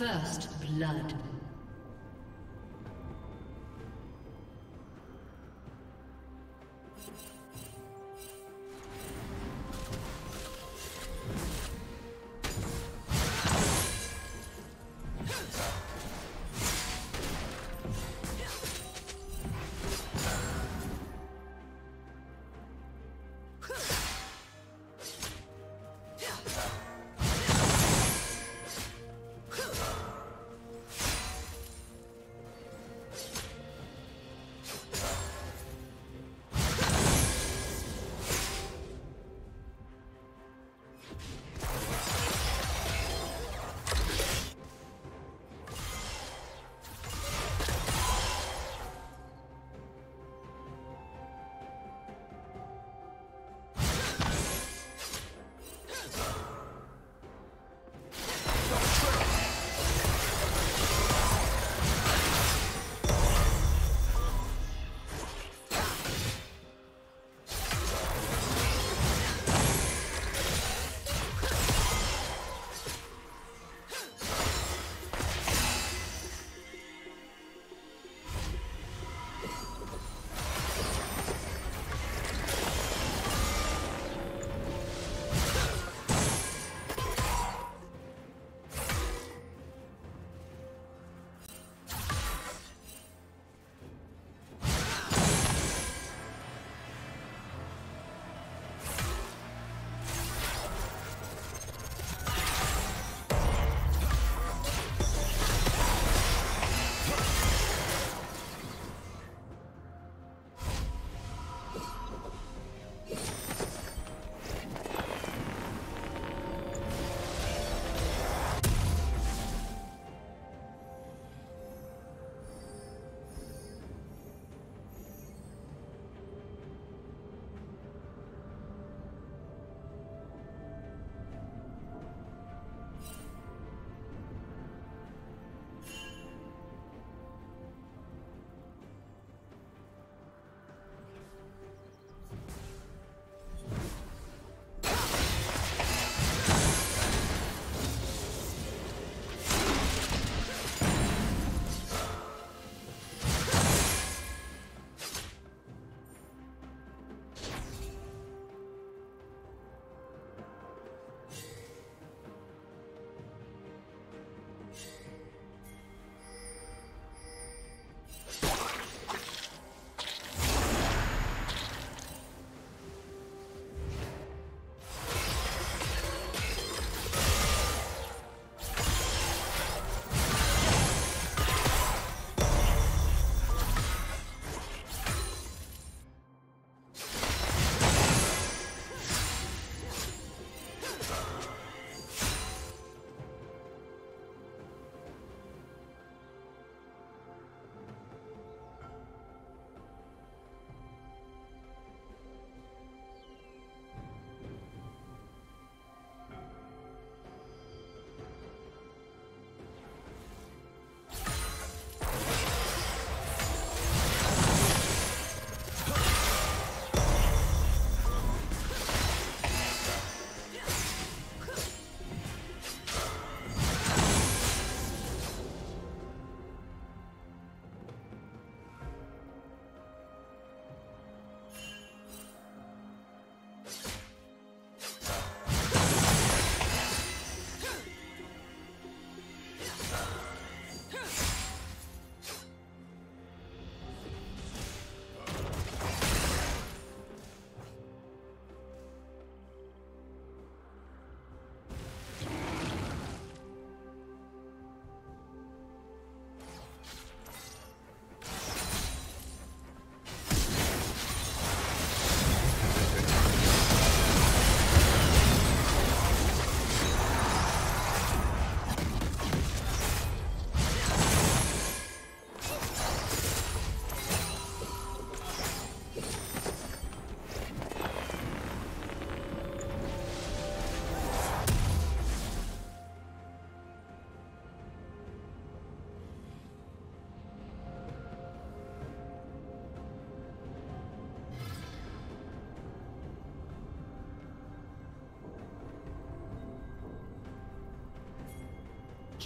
First blood.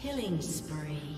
Killing spree.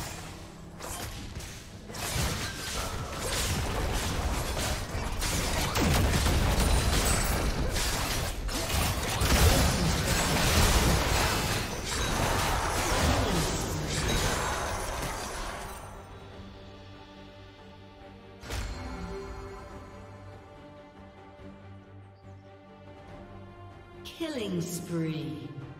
Spree.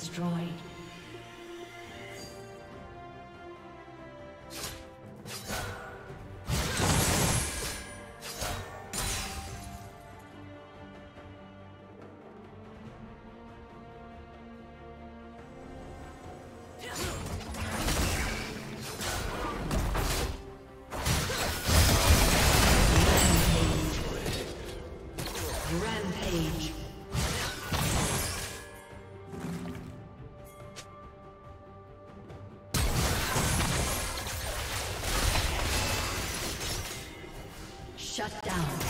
Destroyed. Shut down.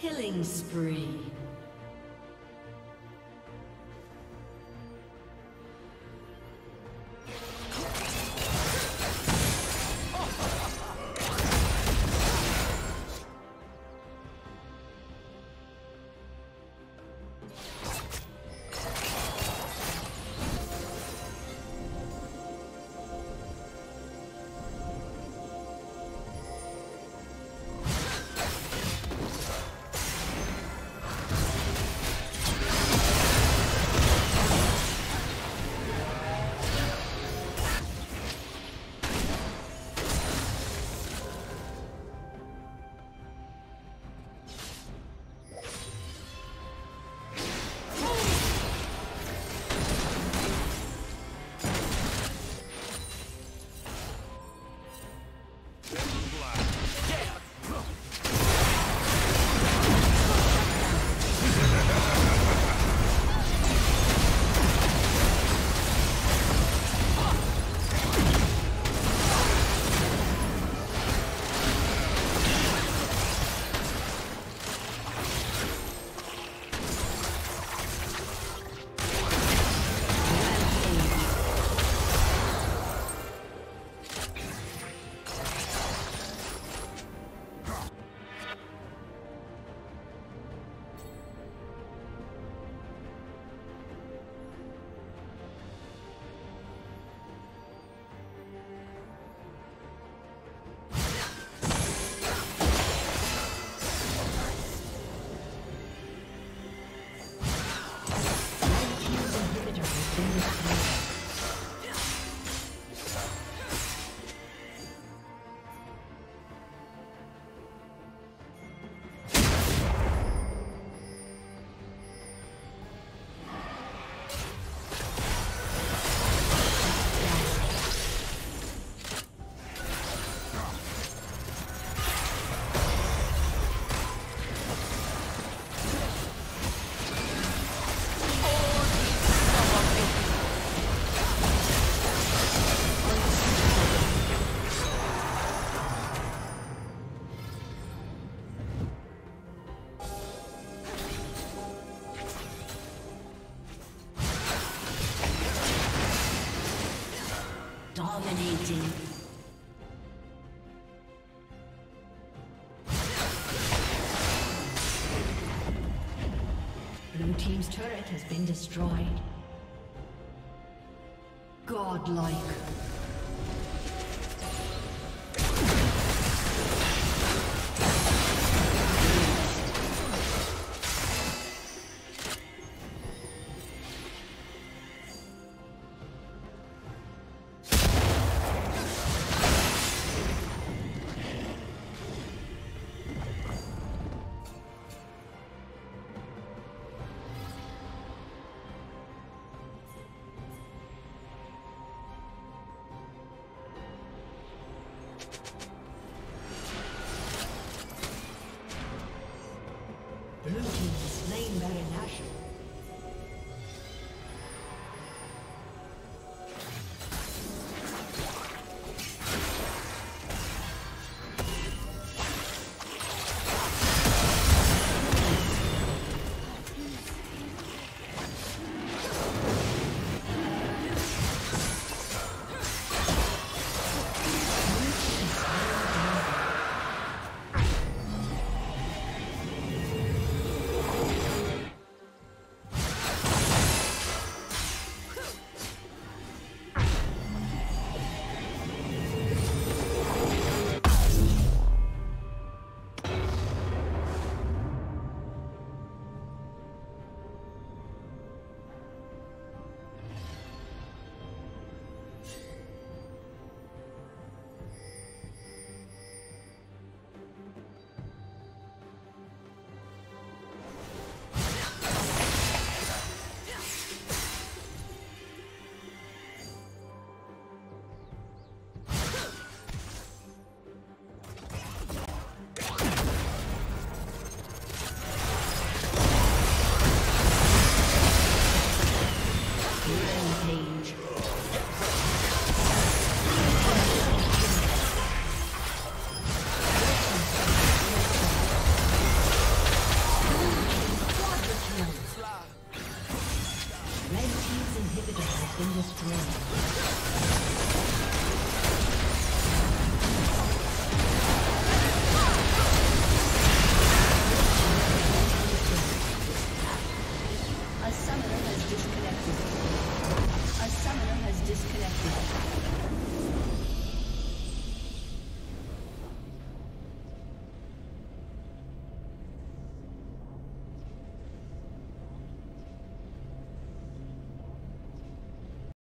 Killing spree. Dominating. Blue Team's turret has been destroyed. Godlike.